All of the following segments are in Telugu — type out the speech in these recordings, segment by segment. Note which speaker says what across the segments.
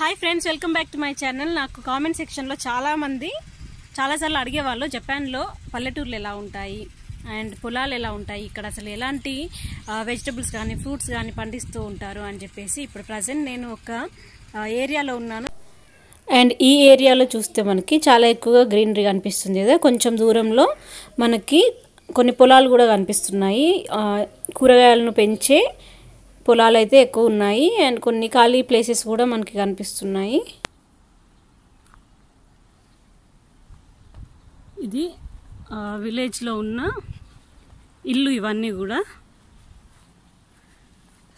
Speaker 1: Hi friends welcome back to my channel నాకు కామెంట్ సెక్షన్లో చాలామంది చాలాసార్లు అడిగేవాళ్ళు జపాన్లో పల్లెటూర్లు ఎలా ఉంటాయి అండ్ పొలాలు ఎలా ఉంటాయి ఇక్కడ అసలు ఎలాంటి వెజిటబుల్స్ కానీ ఫ్రూట్స్ కానీ పండిస్తూ ఉంటారు అని చెప్పేసి ఇప్పుడు ప్రజెంట్ నేను ఒక ఏరియాలో ఉన్నాను. అండ్ ఈ ఏరియాలో చూస్తే మనకి చాలా ఎక్కువగా గ్రీనరీ కనిపిస్తుంది కదా. కొంచెం దూరంలో మనకి కొన్ని పొలాలు కూడా కనిపిస్తున్నాయి. కూరగాయలను పెంచే పొలాలు అయితే ఎక్కువ ఉన్నాయి. అండ్ కొన్ని ఖాళీ ప్లేసెస్ కూడా మనకి కనిపిస్తున్నాయి. ఇది విలేజ్లో ఉన్న ఇల్లు ఇవన్నీ కూడా.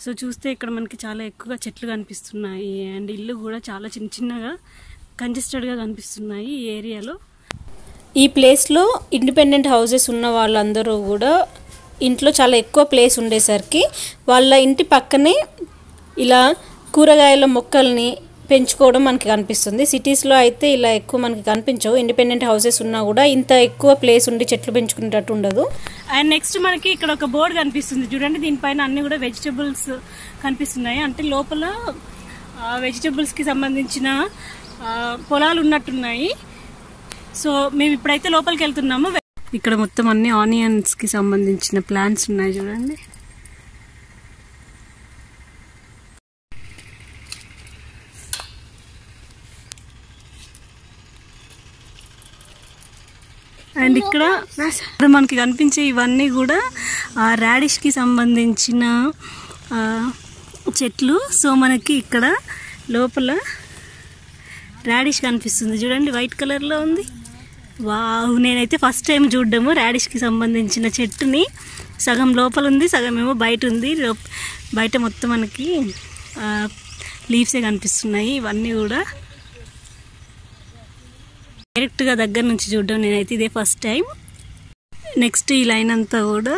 Speaker 1: సో చూస్తే ఇక్కడ మనకి చాలా ఎక్కువగా చెట్లు కనిపిస్తున్నాయి. అండ్ ఇల్లు కూడా చాలా చిన్న చిన్నగా కంజెస్టెడ్గా కనిపిస్తున్నాయి ఈ ఏరియాలో. ఈ ప్లేస్లో ఇండిపెండెంట్ హౌసెస్ ఉన్న వాళ్ళందరూ కూడా ఇంట్లో చాలా ఎక్కువ ప్లేస్ ఉండేసరికి వాళ్ళ ఇంటి పక్కనే ఇలా కూరగాయల మొక్కల్ని పెంచుకోవడం మనకి కనిపిస్తుంది. సిటీస్లో అయితే ఇలా ఎక్కువ మనకి కనిపించవు. ఇండిపెండెంట్ హౌసెస్ ఉన్నా కూడా ఇంత ఎక్కువ ప్లేస్ ఉండి చెట్లు పెంచుకునేటట్టు ఉండదు. అండ్ నెక్స్ట్ మనకి ఇక్కడ ఒక బోర్డు కనిపిస్తుంది. చూడండి దీనిపైన అన్ని కూడా వెజిటబుల్స్ కనిపిస్తున్నాయి. అంటే లోపల వెజిటబుల్స్కి సంబంధించిన పొలాలు ఉన్నట్టున్నాయి. సో మేము ఇప్పుడైతే లోపలికి వెళ్తున్నాము. ఇక్కడ మొత్తం అన్ని ఆనియన్స్కి సంబంధించిన ప్లాంట్స్ ఉన్నాయి చూడండి. అండ్ ఇక్కడ మనకి కనిపించే ఇవన్నీ కూడా రాడిష్కి సంబంధించిన ఆ, చెట్లు. సో మనకి ఇక్కడ లోపల రాడిష్ కనిపిస్తుంది. చూడండి వైట్ కలర్లో ఉంది. వావ్ నేనైతే ఫస్ట్ టైం చూడడము రాడిష్కి సంబంధించిన చెట్టుని. సగం లోపల ఉంది సగం ఏమో బయట ఉంది. బయట మొత్తం మనకి లీవ్సే కనిపిస్తున్నాయి. ఇవన్నీ కూడా డైరెక్ట్గా దగ్గర నుంచి చూడడం నేనైతే ఇదే ఫస్ట్ టైం నెక్స్ట్ ఈ లైన్ అంతా కూడా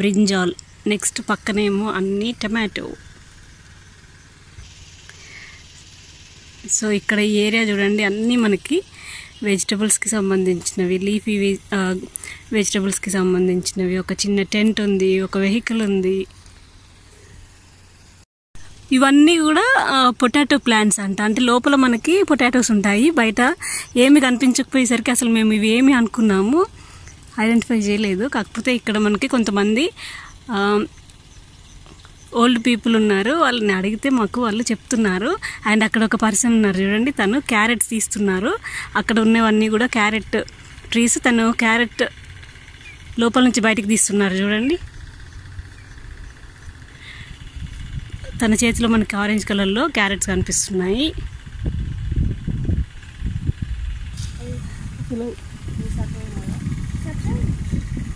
Speaker 1: బ్రింజాల్ నెక్స్ట్ పక్కనేమో అన్ని టమాటో సో ఇక్కడ ఈ ఏరియా చూడండి అన్నీ మనకి వెజిటబుల్స్కి సంబంధించినవి లీఫీ వెజిటబుల్స్కి సంబంధించినవి. ఒక చిన్న టెంట్ ఉంది ఒక వెహికల్ ఉంది. ఇవన్నీ కూడా పొటాటో ప్లాంట్స్ అంట. అంటే లోపల మనకి పొటాటోస్ ఉంటాయి. బయట ఏమి కనిపించకపోయేసరికి అసలు మేము ఇవి ఏమి అనుకున్నాము. ఐడెంటిఫై చేయలేదు. కాకపోతే ఇక్కడ మనకి కొంతమంది ఓల్డ్ పీపుల్ ఉన్నారు. వాళ్ళని అడిగితే మాకు వాళ్ళు చెప్తున్నారు. అండ్ అక్కడ ఒక పర్సన్ ఉన్నారు చూడండి. తను క్యారెట్స్ తీస్తున్నారు. అక్కడ ఉన్నవన్నీ కూడా క్యారెట్ ట్రీస్ తను క్యారెట్ లోపల నుంచి బయటికి తీస్తున్నారు చూడండి. తన చేతిలో మనకి ఆరెంజ్ కలర్లో క్యారెట్స్ కనిపిస్తున్నాయి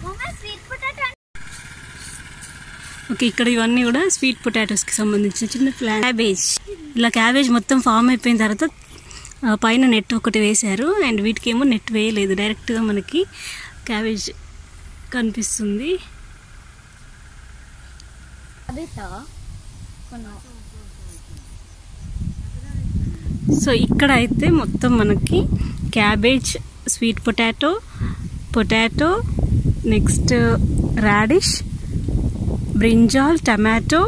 Speaker 2: మమ్మీ స్వీట్ పొటాటో
Speaker 1: ఓకే ఇక్కడ ఇవన్నీ కూడా స్వీట్ పొటాటోస్కి సంబంధించిన చిన్న క్యాబేజ్. ఇలా క్యాబేజ్ మొత్తం ఫామ్ అయిపోయిన తర్వాత పైన నెట్ ఒకటి వేశారు. అండ్ వీటికి ఏమో నెట్ వేయలేదు. డైరెక్ట్గా మనకి క్యాబేజ్ కనిపిస్తుంది. సో ఇక్కడ అయితే మొత్తం మనకి cabbage sweet potato potato next radish brinjal tomato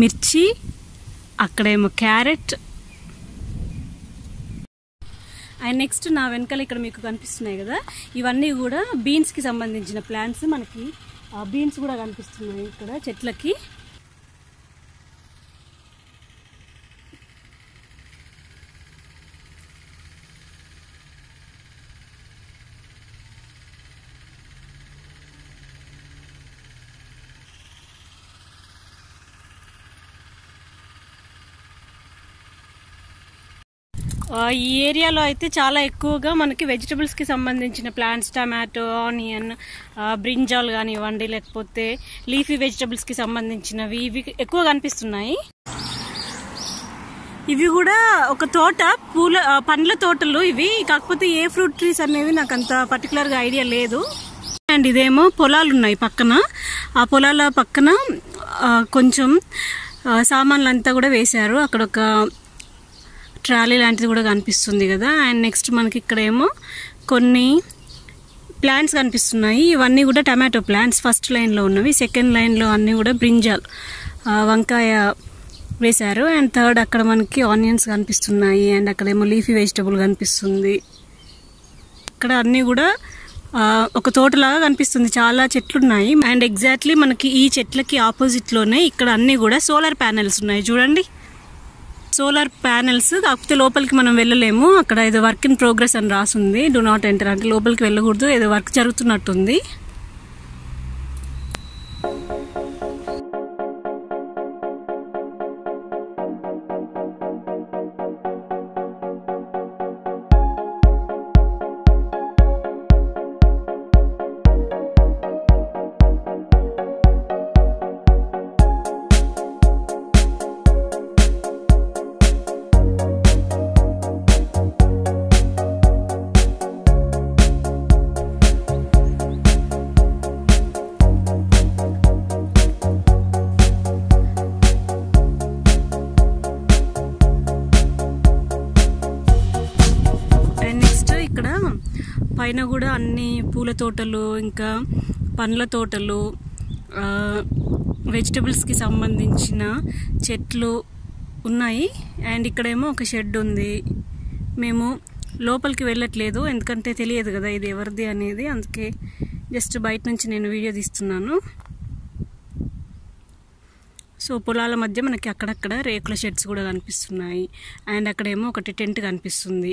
Speaker 1: మిర్చి అక్కడేమో క్యారెట్. అండ్ నెక్స్ట్ నా వెనకాల ఇక్కడ మీకు కనిపిస్తున్నాయి కదా ఇవన్నీ కూడా బీన్స్కి సంబంధించిన ప్లాంట్స్ మనకి బీన్స్ కూడా కనిపిస్తున్నాయి ఇక్కడ చెట్లకి. ఈ ఏరియాలో అయితే చాలా ఎక్కువగా మనకి వెజిటబుల్స్కి సంబంధించిన ప్లాంట్స్ టమాటో ఆనియన్ బ్రింజాల్ కానివ్వండి లేకపోతే లీఫీ వెజిటబుల్స్కి సంబంధించినవి. ఇవి ఎక్కువ కనిపిస్తున్నాయి. ఇవి కూడా ఒక తోట పూల పండ్ల తోటలు ఇవి. కాకపోతే ఏ ఫ్రూట్ ట్రీస్ అనేవి నాకు అంత పర్టికులర్గా ఐడియా లేదు. అండ్ ఇదేమో పొలాలు ఉన్నాయి పక్కన. ఆ పొలాల పక్కన కొంచెం సామాన్లు అంతా కూడా వేశారు. అక్కడ ఒక ట్రాలీ లాంటిది కూడా కనిపిస్తుంది కదా. అండ్ నెక్స్ట్ మనకి ఇక్కడేమో కొన్ని ప్లాంట్స్ కనిపిస్తున్నాయి. ఇవన్నీ కూడా టమాటో ప్లాంట్స్ ఫస్ట్ లైన్లో ఉన్నవి. సెకండ్ లైన్లో అన్నీ కూడా బ్రింజాల్ వంకాయ వేశారు. అండ్ థర్డ్ అక్కడ మనకి ఆనియన్స్ కనిపిస్తున్నాయి. అండ్ అక్కడేమో లీఫీ వెజిటబుల్ కనిపిస్తుంది. ఇక్కడ అన్నీ కూడా ఒక తోటలాగా కనిపిస్తుంది. చాలా చెట్లు ఉన్నాయి అండ్ ఎగ్జాక్ట్లీ మనకి ఈ చెట్లకి ఆపోజిట్లోనే ఇక్కడ అన్నీ కూడా సోలార్ ప్యానెల్స్ ఉన్నాయి. చూడండి. సోలార్ ప్యానెల్స్ కాకపోతే లోపలికి మనం వెళ్ళలేము. అక్కడ ఏదో వర్క్ ఇన్ ప్రోగ్రెస్ అని రాసుంది. డూ నాట్ ఎంటర్ అంటే లోపలికి వెళ్ళకూడదు. ఏదో వర్క్ జరుగుతున్నట్టుంది. పైన కూడా అన్ని పూల తోటలు ఇంకా పండ్ల తోటలు వెజిటబుల్స్కి సంబంధించిన చెట్లు ఉన్నాయి. అండ్ ఇక్కడేమో ఒక షెడ్ ఉంది. మేము లోపలికి వెళ్ళట్లేదు. ఎందుకంటే తెలియదు కదా ఇది ఎవరిది అనేది. అందుకే జస్ట్ బయట నుంచి నేను వీడియో తీస్తున్నాను. సో పొలాల మధ్య మనకి అక్కడక్కడ రేకుల షెడ్స్ కూడా కనిపిస్తున్నాయి. అండ్ అక్కడేమో ఒకటి టెంట్ కనిపిస్తుంది.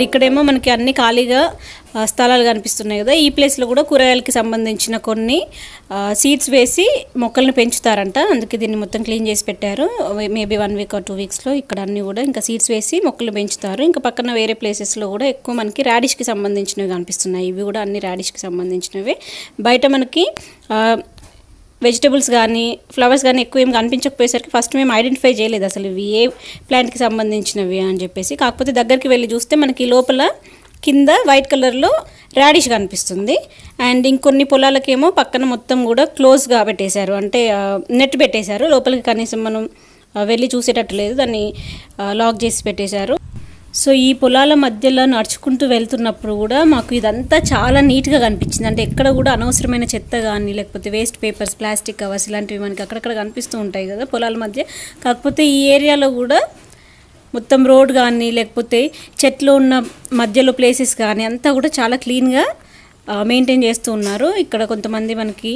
Speaker 1: అండ్ ఇక్కడేమో మనకి అన్ని ఖాళీగా స్థలాలు కనిపిస్తున్నాయి కదా. ఈ ప్లేస్లో కూడా కూరగాయలకి సంబంధించిన కొన్ని సీడ్స్ వేసి మొక్కల్ని పెంచుతారంట. అందుకే దీన్ని మొత్తం క్లీన్ చేసి పెట్టారు. Maybe one week or two వీక్స్లో ఇక్కడ అన్ని కూడా ఇంకా సీడ్స్ వేసి మొక్కలు పెంచుతారు. ఇంకా పక్కన వేరే ప్లేసెస్లో కూడా ఎక్కువ మనకి రాడిష్కి సంబంధించినవి కనిపిస్తున్నాయి. ఇవి కూడా అన్ని రాడిష్కి సంబంధించినవి. బయట మనకి వెజిటబుల్స్ కానీ ఫ్లవర్స్ కానీ ఎక్కువ ఏం కనిపించకపోయేసరికి ఫస్ట్ మేము ఐడెంటిఫై చేయలేదు అసలు ఇవి ఏ ప్లాంట్కి సంబంధించినవి అని చెప్పేసి. కాకపోతే దగ్గరికి వెళ్ళి చూస్తే మనకి లోపల కింద వైట్ కలర్లో రాడిష్ కనిపిస్తుంది. అండ్ ఇంకొన్ని పొలాలకేమో పక్కన మొత్తం కూడా క్లోజ్గా పెట్టేశారు. అంటే నెట్ పెట్టేశారు. లోపలికి కనీసం మనం వెళ్ళి చూసేటట్టు లేదు. దాన్ని లాక్ చేసి పెట్టేశారు. సో ఈ పొలాల మధ్యలో నడుచుకుంటూ వెళ్తున్నప్పుడు కూడా మాకు ఇదంతా చాలా నీట్గా కనిపించింది. అంటే ఎక్కడ కూడా అనవసరమైన చెత్త కానీ లేకపోతే వేస్ట్ పేపర్స్ ప్లాస్టిక్ కవర్స్ ఇలాంటివి మనకి అక్కడక్కడ కనిపిస్తూ ఉంటాయి కదా పొలాల మధ్య. కాకపోతే ఈ ఏరియాలో కూడా మొత్తం రోడ్ కానీ లేకపోతే చెట్లు ఉన్న మధ్యలో ప్లేసెస్ కానీ అంతా కూడా చాలా క్లీన్గా మెయింటైన్ చేస్తూ ఉన్నారు. ఇక్కడ కొంతమంది మనకి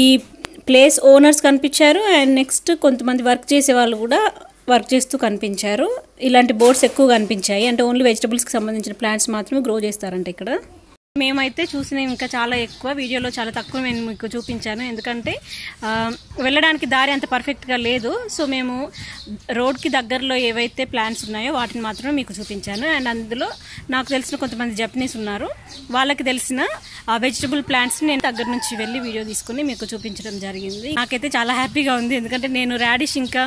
Speaker 1: ఈ ప్లేస్ ఓనర్స్ కనిపించారు. అండ్ నెక్స్ట్ కొంతమంది వర్క్ చేసే వాళ్ళు కూడా వర్క్ చేస్తూ కనిపించారు. ఇలాంటి బోర్డ్స్ ఎక్కువ కనిపించాయి అంటే ఓన్లీ వెజిటబుల్స్కి సంబంధించిన ప్లాంట్స్ మాత్రమే గ్రో చేస్తారంట ఇక్కడ. మేమైతే చూసిన ఇంకా చాలా ఎక్కువ. వీడియోలో చాలా తక్కువ నేను మీకు చూపించాను. ఎందుకంటే వెళ్ళడానికి దారి అంత పర్ఫెక్ట్గా లేదు. సో మేము రోడ్కి దగ్గరలో ఏవైతే ప్లాన్స్ ఉన్నాయో వాటిని మాత్రమే మీకు చూపించాను. అండ్ అందులో నాకు తెలిసిన కొంతమంది జపనీస్ ఉన్నారు. వాళ్ళకి తెలిసిన ఆ వెజిటబుల్ ప్లాంట్స్ని నేను దగ్గర నుంచి వెళ్ళి వీడియో తీసుకుని మీకు చూపించడం జరిగింది. నాకైతే చాలా హ్యాపీగా ఉంది. ఎందుకంటే నేను రాడిష్ ఇంకా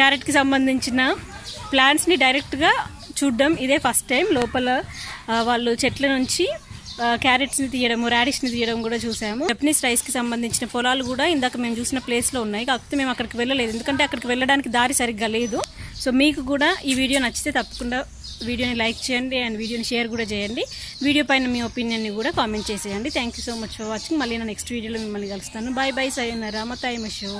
Speaker 1: క్యారెట్కి సంబంధించిన ప్లాంట్స్ని డైరెక్ట్గా చూడడం. ఇదే ఫస్ట్ టైం లోపల వాళ్ళు చెట్ల నుంచి క్యారెట్స్ని తీయడము రాడిష్ని తీయడం కూడా చూసాము. జపనీస్ రైస్కి సంబంధించిన పొలాలు కూడా ఇందాక మేము చూసిన ప్లేస్లో ఉన్నాయి. కాకపోతే మేము అక్కడికి వెళ్ళలేదు. ఎందుకంటే అక్కడికి వెళ్ళడానికి దారి సరిగ్గా లేదు. సో మీకు కూడా ఈ వీడియో నచ్చితే తప్పకుండా వీడియోని లైక్ చేయండి అండ్ వీడియోని షేర్ కూడా చేయండి. వీడియో పైన మీ ఒపీనియన్ని కూడా కామెంట్ చేసేయండి. Thank you so much for watching మళ్ళీ నా నెక్స్ట్ వీడియోలో మిమ్మల్ని కలుస్తాను. Bye bye సయ్యన్నారా మతాయి మషో